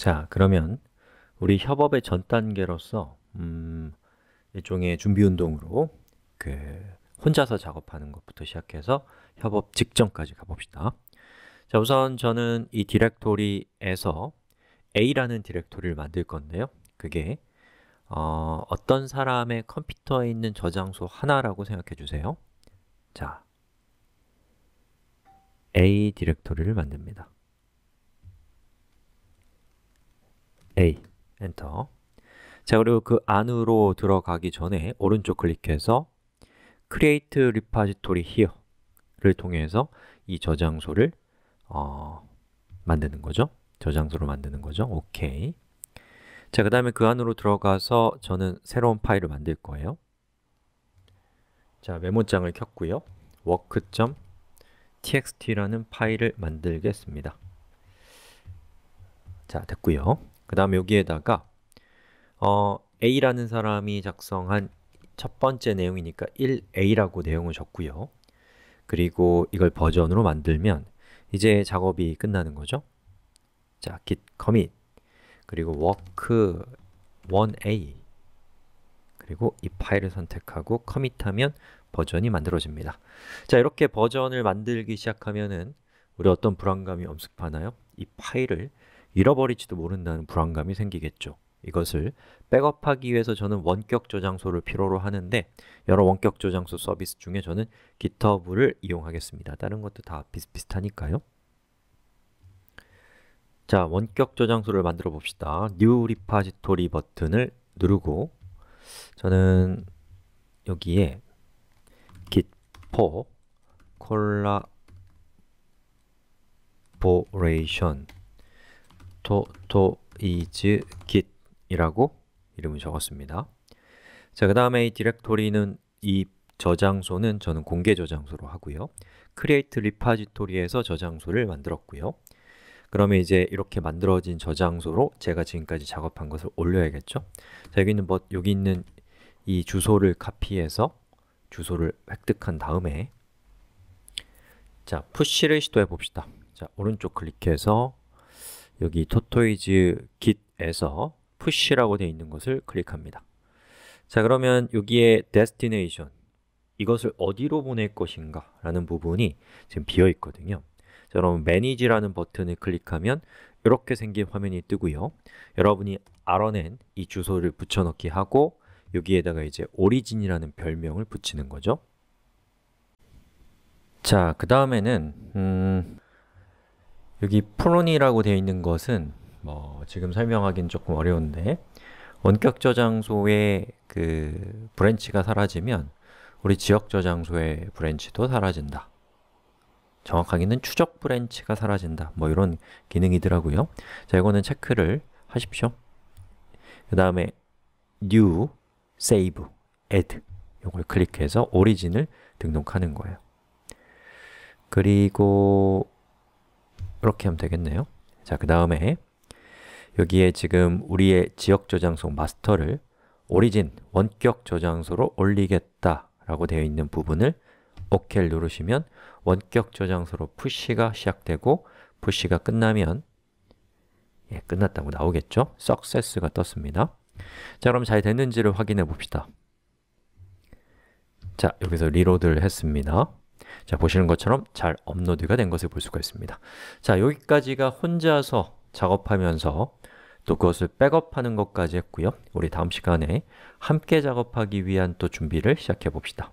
자, 그러면 우리 협업의 전 단계로서 음, 일종의 준비 운동으로 그 혼자서 작업하는 것부터 시작해서 협업 직전까지 가봅시다. 자, 우선 저는 이 디렉토리에서 A라는 디렉토리를 만들 건데요. 그게 어, 어떤 사람의 컴퓨터에 있는 저장소 하나라고 생각해 주세요. 자, A 디렉토리를 만듭니다. A, 엔터 자, 그리고 그 안으로 들어가기 전에 오른쪽 클릭해서 Create Repository Here를 통해서 이 저장소를 어, 만드는 거죠. 저장소를 만드는 거죠. 오케이. 자, 그 다음에 그 안으로 들어가서 저는 새로운 파일을 만들 거예요. 자, 메모장을 켰고요. work.txt라는 파일을 만들겠습니다. 자, 됐고요. 그 다음에 여기에다가 어, A라는 사람이 작성한 첫 번째 내용이니까 1A라고 내용을 적고요. 그리고 이걸 버전으로 만들면 이제 작업이 끝나는 거죠. 자, git commit 그리고 work 1A 그리고 이 파일을 선택하고 커밋하면 버전이 만들어집니다. 자, 이렇게 버전을 만들기 시작하면은 우리 어떤 불안감이 엄습하나요? 이 파일을 잃어버릴지도 모른다는 불안감이 생기겠죠. 이것을 백업하기 위해서 저는 원격 저장소를 필요로 하는데 여러 원격 저장소 서비스 중에 저는 GitHub를 이용하겠습니다. 다른 것도 다 비슷비슷하니까요. 자, 원격 저장소를 만들어 봅시다. New Repository 버튼을 누르고 저는 여기에 git4 collaboration to is git 이라고 이름을 적었습니다. 자, 그 다음에 이 디렉토리는 이 저장소는 저는 공개 저장소로 하고요. create repository에서 저장소를 만들었고요. 그러면 이제 이렇게 만들어진 저장소로 제가 지금까지 작업한 것을 올려야겠죠? 자, 여기 있는 뭐 여기 있는 이 주소를 카피해서 주소를 획득한 다음에 자, 푸시를 시도해 봅시다. 자, 오른쪽 클릭해서 여기 토토이즈 git에서 push라고 되어 있는 것을 클릭합니다. 자, 그러면 여기에 destination 이것을 어디로 보낼 것인가 라는 부분이 지금 비어 있거든요. 자, 그럼 manage라는 버튼을 클릭하면 이렇게 생긴 화면이 뜨고요. 여러분이 알아낸 이 주소를 붙여넣기 하고 여기에다가 이제 origin이라는 별명을 붙이는 거죠. 자, 그 다음에는 음, 여기 프론이라고 되어 있는 것은 뭐 지금 설명하기는 조금 어려운데 원격 저장소의 그 branch가 사라지면 우리 지역 저장소의 branch도 사라진다. 정확하게는 추적 branch가 사라진다. 뭐 이런 기능이더라고요. 자, 이거는 체크를 하십시오. 그 다음에 new, save, add 이걸 클릭해서 origin을 등록하는 거예요. 그리고 이렇게 하면 되겠네요. 자, 그 다음에 여기에 지금 우리의 지역 저장소 마스터를 오리진 원격 저장소로 올리겠다 라고 되어 있는 부분을 OK를 누르시면 원격 저장소로 푸시가 시작되고 푸시가 끝나면 예, 끝났다고 나오겠죠? success가 떴습니다. 자, 그럼 잘 됐는지를 확인해 봅시다. 자, 여기서 리로드를 했습니다. 자, 보시는 것처럼 잘 업로드가 된 것을 볼 수가 있습니다. 자, 여기까지가 혼자서 작업하면서 또 그것을 백업하는 것까지 했고요. 우리 다음 시간에 함께 작업하기 위한 또 준비를 시작해 봅시다.